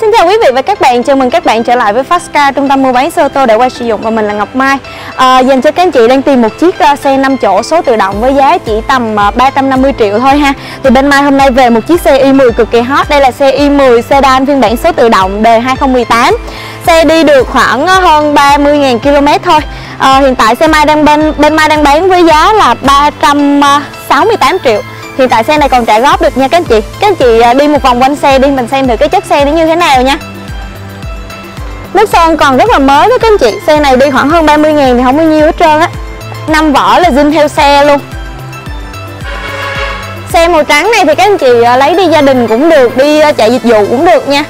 Xin chào quý vị và các bạn, chào mừng các bạn trở lại với Fastcar, trung tâm mua bán xe ô tô để qua sử dụng và mình là Ngọc Mai. À, Dành cho các anh chị đang tìm một chiếc à, xe 5 chỗ số tự động với giá chỉ tầm à, 350 triệu thôi ha. Thì bên Mai hôm nay về một chiếc xe i10 cực kỳ hot, đây là xe i10 sedan phiên bản số tự động đời 2018 Xe đi được khoảng à, hơn 30.000 km thôi. À, Hiện tại xe Mai đang bên bên Mai đang bán với giá là 368 triệu. Hiện tại xe này còn trả góp được nha các anh chị? Các anh chị à, đi một vòng quanh xe đi, Mình xem thử cái chất xe nó như thế nào nha. Nước sơn còn rất là mới đó các anh chị. Xe này đi khoảng hơn 30 ngàn thì không bao nhiêu hết trơn á. Năm vỏ là zin theo xe luôn. Xe màu trắng này thì các anh chị à, lấy đi gia đình cũng được, Đi à, chạy dịch vụ cũng được nha.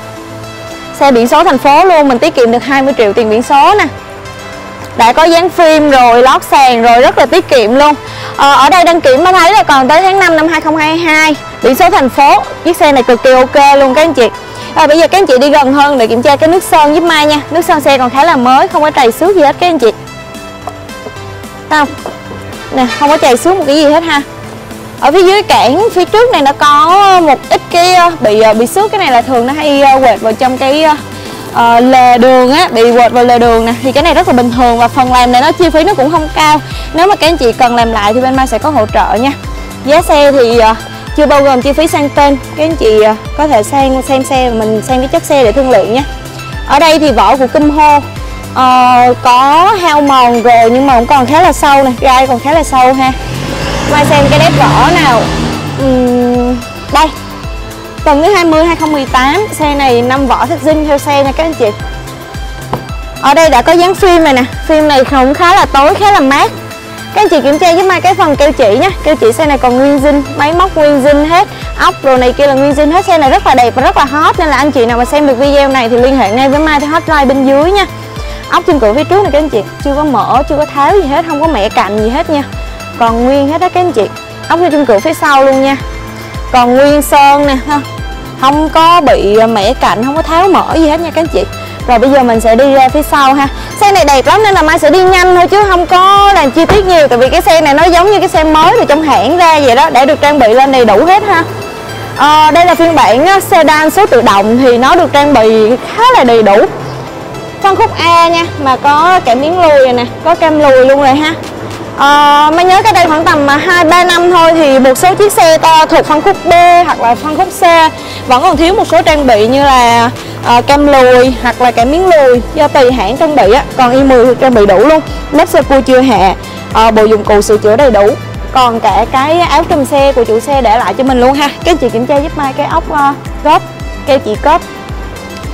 Xe biển số thành phố luôn, Mình tiết kiệm được 20 triệu tiền biển số nè. Đã có dán phim rồi, lót sàn rồi, rất là tiết kiệm luôn ờ, ở đây đăng kiểm mới thấy là còn tới tháng 5 năm 2022 biển số thành phố chiếc xe này cực kỳ ok luôn các anh chị. À, bây giờ các anh chị đi gần hơn để kiểm tra cái nước sơn giúp mai nha. Nước sơn xe còn khá là mới không có trầy xước gì hết các anh chị. Không nè không có chảy xuống một cái gì hết ha. Ở phía dưới cản phía trước này nó có một ít cái ờ, bị ờ, bị xước. Cái này là thường nó hay quệt vào trong cái uh, lề đường á bị quệt vào lề đường nè. Thì cái này rất là bình thường và phần làm này nó chi phí nó cũng không cao. Nếu mà các anh chị cần làm lại thì bên mai sẽ có hỗ trợ nha. Giá xe thì uh, chưa bao gồm chi phí sang tên. Các anh chị uh, có thể sang xem xe và mình sang cái chất xe để thương lượng nha. Ở đây thì vỏ của kim hô uh, có hao mòn rồi nhưng mà cũng còn khá là sâu nè. Gai còn khá là sâu ha. Mai xem cái đét vỏ nào. Uhm, Tuần thứ 20 2018 Xe này 5 vỏ thật zin theo xe nha các anh chị. Ở đây đã có dán phim này nè. Phim này cũng khá là tối, khá là mát. Các anh chị kiểm tra giúp mai cái phần keo chỉ nhé Keo chỉ xe này còn nguyên zin Máy móc nguyên zin hết. Ốc đồ này kia là nguyên zin hết. Xe này rất là đẹp và rất là hot Nên là anh chị nào mà xem được video này thì liên hệ ngay với Mai theo hotline bên dưới nha. Ốc trên cửa phía trước này các anh chị. Chưa có mở, chưa có tháo gì hết Không có mẹ cạnh gì hết nha. Còn nguyên hết đó các anh chị. Ốc trên cửa phía sau luôn nha. Còn nguyên sơn nè ha không có bị ờ, mẻ cạnh không có tháo mở gì hết nha các anh chị. Rồi bây giờ mình sẽ đi ra phía sau ha. Xe này đẹp lắm nên là mai sẽ đi nhanh thôi chứ không có làm chi tiết nhiều. Tại vì cái xe này nó giống như cái xe mới từ trong hãng ra vậy đó để được trang bị lên đầy đủ hết ha. À, đây là phiên bản ờ, sedan số tự động thì nó được trang bị khá là đầy đủ. Phân khúc A nha mà có cảm biến lùi này nè có cam lùi luôn rồi ha. Ờ, à, mới nhớ cái đây khoảng tầm à, hai ba năm thôi thì một số chiếc xe to thuộc phân khúc B hoặc là phân khúc C vẫn còn thiếu một số trang bị như là ờ, à, cam lùi hoặc là cái miếng lùi do tùy hãng trang bị á. Còn i10 trang bị đủ luôn lớp sơ cua chưa hạ à, bộ dụng cụ sửa chữa đầy đủ. Còn cả cái áo trùm xe của chủ xe để lại cho mình luôn ha. Các anh chị kiểm tra giúp mai cái ốc uh, góp keo chỉ cốp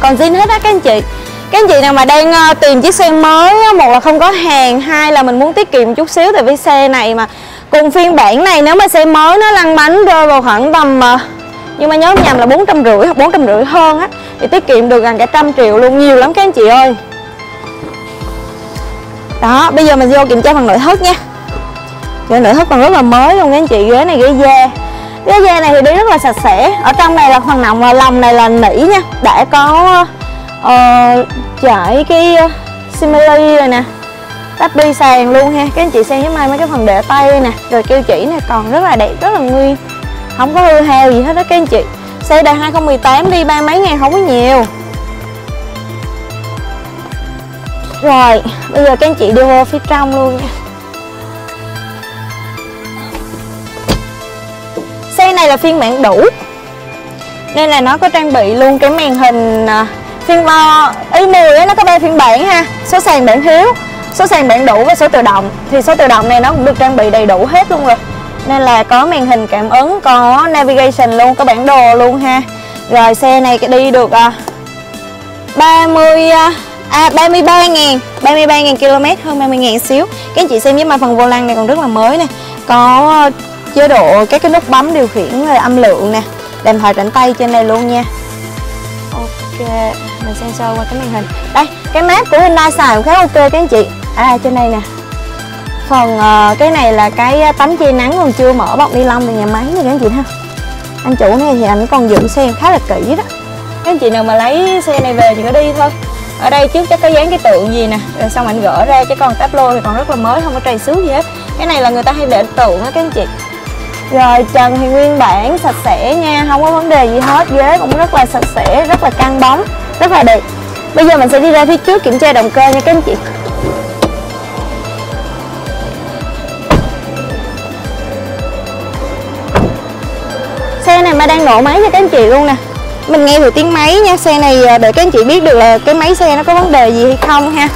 còn zin hết á các anh chị các anh chị nào mà đang uh, tìm chiếc xe mới một là không có hàng hai là mình muốn tiết kiệm chút xíu tại vì xe này mà cùng phiên bản này nếu mà xe mới nó lăn bánh rơi vào khoảng tầm uh, nhưng mà nhớ nhầm là bốn trăm rưỡi hoặc bốn trăm rưỡi hơn á thì tiết kiệm được gần cả trăm triệu luôn nhiều lắm các anh chị ơi. Đó bây giờ mình vô kiểm tra phần nội thất nha. Cái nội thất còn rất là mới luôn các anh chị ghế này ghế da. Ghế da này thì đi rất là sạch sẽ ở trong này là phần nằm lòng này là nỉ nha đã có uh, chải cái ờ, simili rồi nè. Đắp đi sàn luôn ha. Các anh chị xem với mai mấy cái phần để tay nè, rồi keo chỉ này còn rất là đẹp, rất là nguyên. Không có hư hao gì hết đó các anh chị. Xe đời 2018 đi, ba mấy ngàn không có nhiều. Rồi, bây giờ các anh chị đưa vô phía trong luôn nha. Xe này là phiên bản đủ, nên là nó có trang bị luôn cái màn hình ờ, phiên ờ, uh, i10 á nó có ba phiên bản ha. Số sàn bản thiếu số sàn bản đủ và số tự động. Thì số tự động này nó cũng được trang bị đầy đủ hết luôn rồi. Nên là có màn hình cảm ứng có navigation luôn có bản đồ luôn ha. Rồi xe này đi được uh, 30 uh, à 33 ngàn 33 ngàn km hơn 30 ngàn xíu. Các anh chị xem với mà phần vô lăng này còn rất là mới nè. Có ờ, chế độ các cái nút bấm điều khiển ờ, âm lượng nè. Đèn thoại rảnh tay trên này luôn nha. Ok mình xem sơ qua cái màn hình. Đây cái map của Hyundai xài cũng khá ok các anh chị. À trên đây nè. Phần uh, cái này là cái tấm che nắng còn chưa mở bọc ni lông từ nhà máy nha các anh chị ha. Anh chủ này thì anh còn giữ xe khá là kỹ đó. Các anh chị nào mà lấy xe này về thì có đi thôi. Ở đây trước chắc có dán cái tượng gì nè rồi xong anh gỡ ra cái con táp lô thì còn rất là mới không có trầy xước gì hết. Cái này là người ta hay để tượng á các anh chị. Rồi trần thì nguyên bản sạch sẽ nha không có vấn đề gì hết. Ghế cũng rất là sạch sẽ rất là căng bóng rất là đẹp. Bây giờ mình sẽ đi ra phía trước kiểm tra động cơ nha các anh chị. Xe này mà đang nổ máy cho các anh chị luôn nè. Mình nghe được tiếng máy nha. Xe này à, để các anh chị biết được là cái máy xe nó có vấn đề gì hay không ha.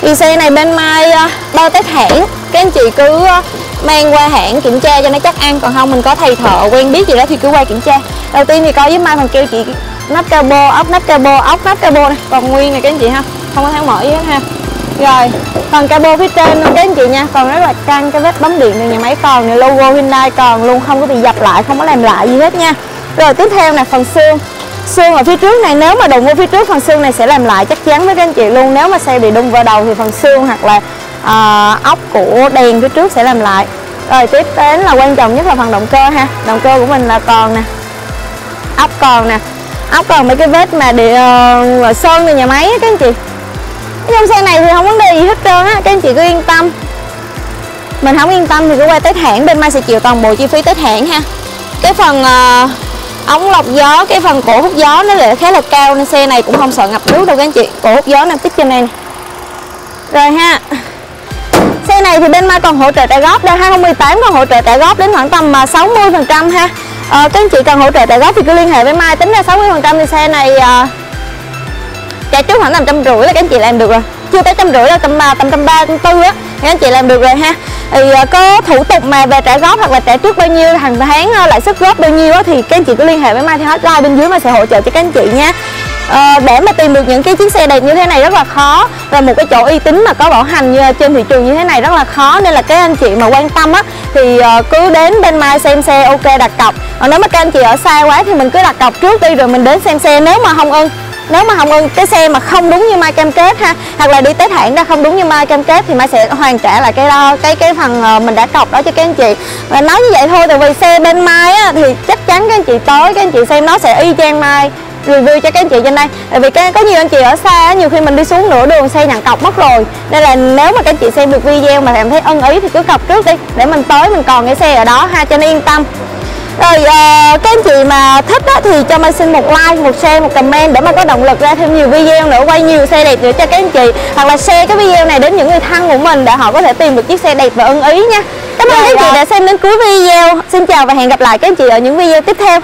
Thì xe này bên mai à, bao test hãng. Các anh chị cứ à, mang qua hãng kiểm tra cho nó chắc ăn còn không, mình có thầy thợ quen biết gì đó thì cứ qua kiểm tra. Đầu tiên thì coi với mai phần kêu chị nắp cabo ốc nắp cabo ốc nắp cabo này còn nguyên này các anh chị ha không có tháo mở gì hết ha. Rồi phần cabo phía trên luôn các anh chị nha. Còn rất là căng cái vết bấm điện này nhà máy còn này logo Hyundai còn luôn không có bị dập lại không có làm lại gì hết nha. Rồi tiếp theo là phần xương. Xương ở phía trước này nếu mà đụng vô phía trước phần xương này sẽ làm lại chắc chắn với các anh chị luôn. Nếu mà xe bị đung vào đầu thì phần xương hoặc là à, ốc của đèn phía trước sẽ làm lại. Rồi tiếp đến là quan trọng nhất là phần động cơ ha. Động cơ của mình là còn nè ốc còn nè ốc còn mấy cái vết mà để uh, sơn từ nhà máy á các anh chị. Trong xe này thì không vấn đề gì hết trơn á các anh chị cứ yên tâm. Mình không yên tâm thì cứ qua tết hãng bên mai sẽ chịu toàn bộ chi phí tết hãng ha. Cái phần uh, ống lọc gió cái phần cổ hút gió nó lại khá là cao nên xe này cũng không sợ ngập nước đâu các anh chị. Cổ hút gió nằm tích trên này, này rồi ha. Xe này thì bên mai còn hỗ trợ trả góp đây 2018 còn hỗ trợ trả góp đến khoảng tầm ờ, 60 à, phần trăm ha à, các anh chị cần hỗ trợ trả góp thì cứ liên hệ với mai tính ra 60 phần trăm thì xe này à, trả trước khoảng tầm trăm rưỡi là các anh chị làm được rồi. Chưa tới trăm rưỡi đâu tầm à, tầm trăm ba trăm tư á các anh chị làm được rồi ha. Thì ờ, có thủ tục mà về trả góp hoặc là trả trước bao nhiêu hàng tháng lãi suất góp bao nhiêu á thì các anh chị cứ liên hệ với mai theo hotline bên dưới mà sẽ hỗ trợ cho các anh chị nha à, để mà tìm được những cái chiếc xe đẹp như thế này rất là khó và một cái chỗ uy tín mà có bảo hành như trên thị trường như thế này rất là khó. Nên là các anh chị mà quan tâm á thì ờ, cứ đến bên mai xem xe ok đặt cọc. Còn nếu mà các anh chị ở xa quá thì mình cứ đặt cọc trước đi rồi mình đến xem xe. Nếu mà không ưng nếu mà không ưng cái xe mà không đúng như mai cam kết ha hoặc là đi tới hãng ra không đúng như mai cam kết thì mai sẽ hoàn trả lại cái đó cái cái phần ờ, mình đã cọc đó cho các anh chị. Và nói như vậy thôi tại vì xe bên mai á, thì chắc chắn các anh chị tới các anh chị xem nó sẽ y chang mai review cho các anh chị trên đây. Tại vì có nhiều anh chị ở xa nhiều khi mình đi xuống nửa đường xe nhận cọc mất rồi. Nên là nếu mà các anh chị xem được video mà cảm thấy ân ý thì cứ cọc trước đi để mình tới mình còn cái xe ở đó ha cho nên yên tâm. Rồi uh, các anh chị mà thích á, thì cho mình xin một like, một share, một comment để mà có động lực ra thêm nhiều video nữa quay nhiều xe đẹp nữa cho các anh chị. Hoặc là share cái video này đến những người thân của mình để họ có thể tìm được chiếc xe đẹp và ưng ý nha. Cảm ơn các anh chị đã xem đến cuối video. Xin chào và hẹn gặp lại các anh chị ở những video tiếp theo